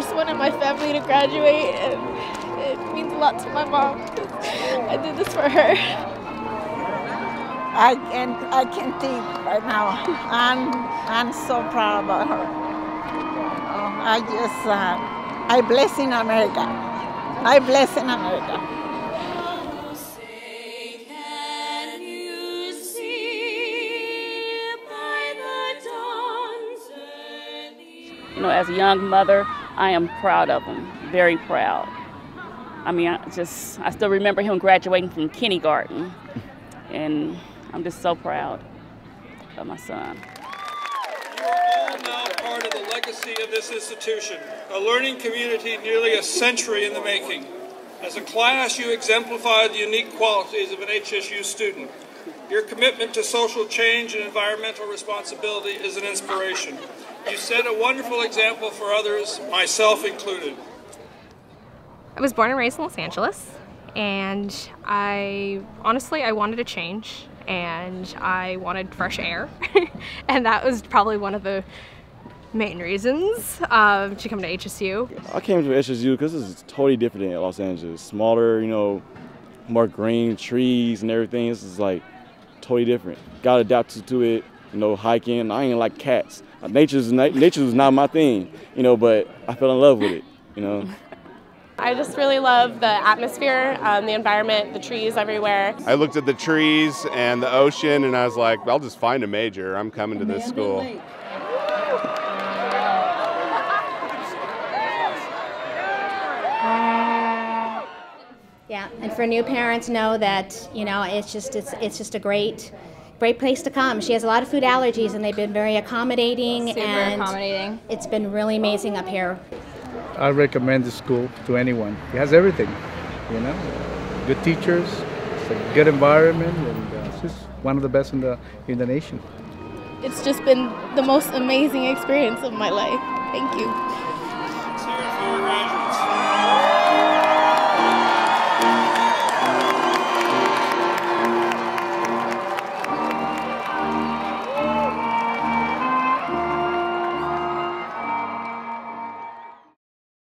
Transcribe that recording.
first one in my family to graduate, and it means a lot to my mom. I did this for her. I can I can think right now. I'm I'm so proud about her. I just uh, I bless in America. I bless in America. You know, as a young mother, I am proud of him, very proud. I mean, I just, I still remember him graduating from kindergarten, and I'm just so proud of my son. You are all now part of the legacy of this institution, a learning community nearly a century in the making. As a class, you exemplify the unique qualities of an HSU student. Your commitment to social change and environmental responsibility is an inspiration. You set a wonderful example for others, myself included. I was born and raised in Los Angeles, and I honestly I wanted a change, and I wanted fresh air, and that was probably one of the main reasons uh, to come to HSU. I came to HSU because it's totally different than Los Angeles. Smaller, you know, more green trees and everything. This is like totally different. Got adapted to it. You know, hiking. I ain't like cats. Nature's nature is not my thing. You know, but I fell in love with it. You know. I just really love the atmosphere, um, the environment, the trees everywhere. I looked at the trees and the ocean and I was like, I'll just find a major. I'm coming to this school. Yeah, and for new parents, know that you know it's just it's it's just a great great place to come. She has a lot of food allergies, and they've been very accommodating. Super and accommodating. It's been really amazing up here. I recommend the school to anyone. It has everything, you know, good teachers, it's a good environment, and uh, it's just one of the best in the in the nation. It's just been the most amazing experience of my life. Thank you.